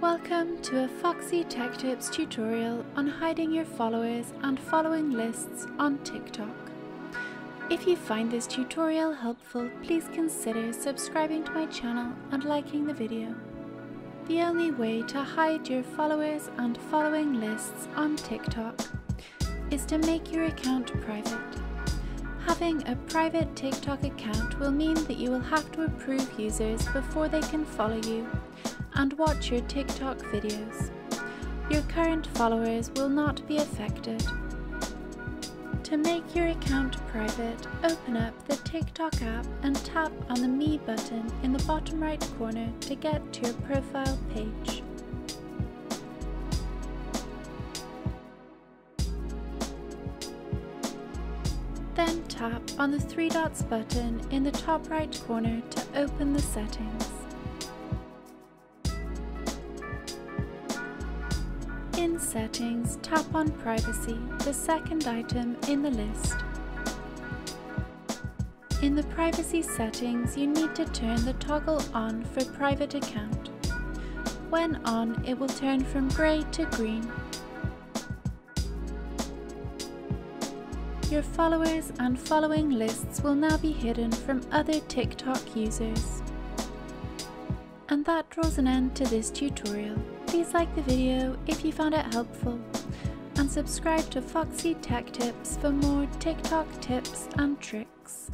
Welcome to a Foxy Tech Tips tutorial on hiding your followers and following lists on TikTok. If you find this tutorial helpful, please consider subscribing to my channel and liking the video. The only way to hide your followers and following lists on TikTok is to make your account private. Having a private TikTok account will mean that you will have to approve users before they can follow you and watch your TikTok videos. Your current followers will not be affected. To make your account private, open up the TikTok app and tap on the Me button in the bottom right corner to get to your profile page. Then tap on the three dots button in the top right corner to open the settings. In Settings, tap on Privacy, the second item in the list. In the privacy settings, you need to turn the toggle on for private account. When on, it will turn from grey to green Your followers and following lists will now be hidden from other TikTok users. And that draws an end to this tutorial. Please like the video if you found it helpful and subscribe to Foxy Tech Tips for more TikTok tips and tricks.